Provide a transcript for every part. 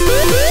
Música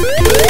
Woo!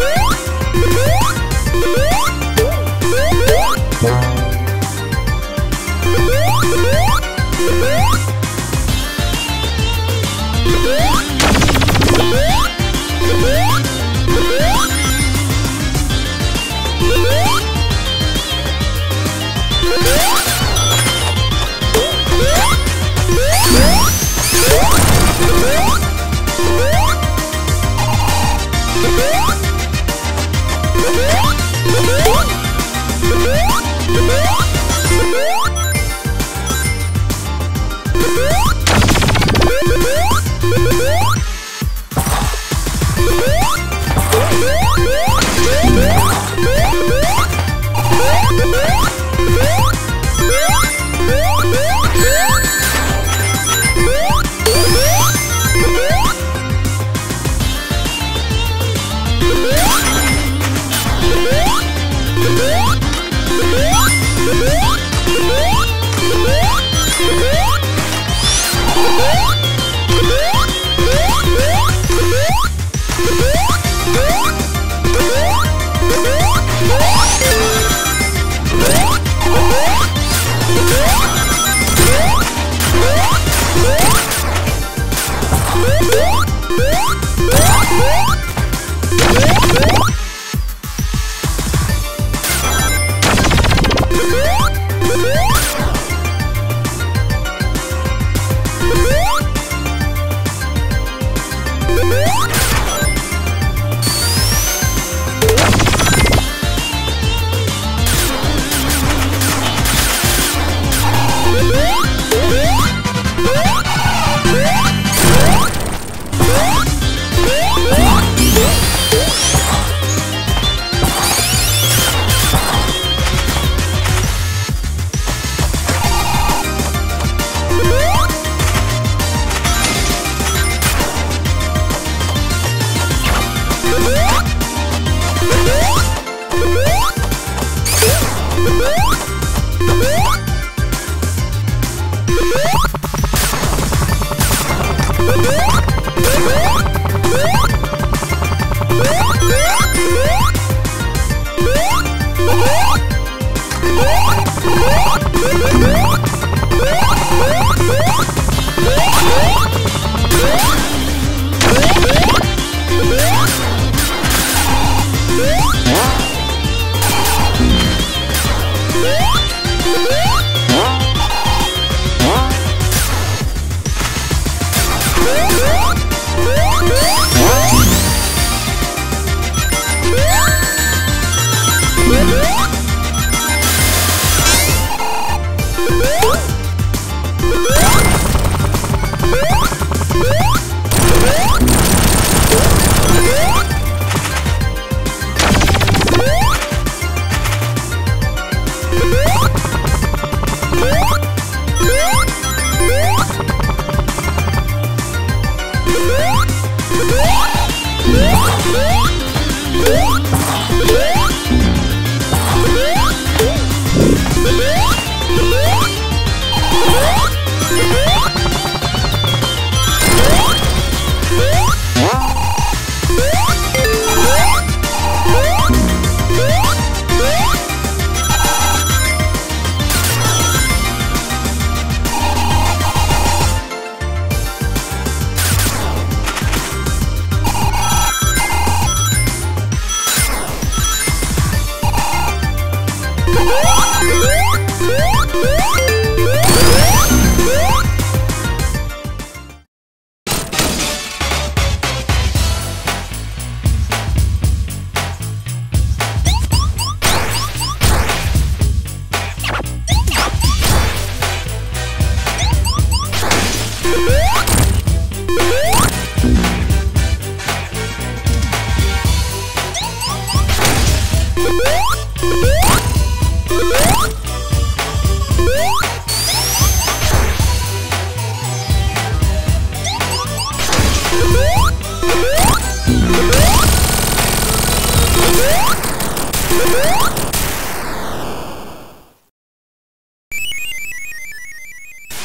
Woo! Woo! Woo!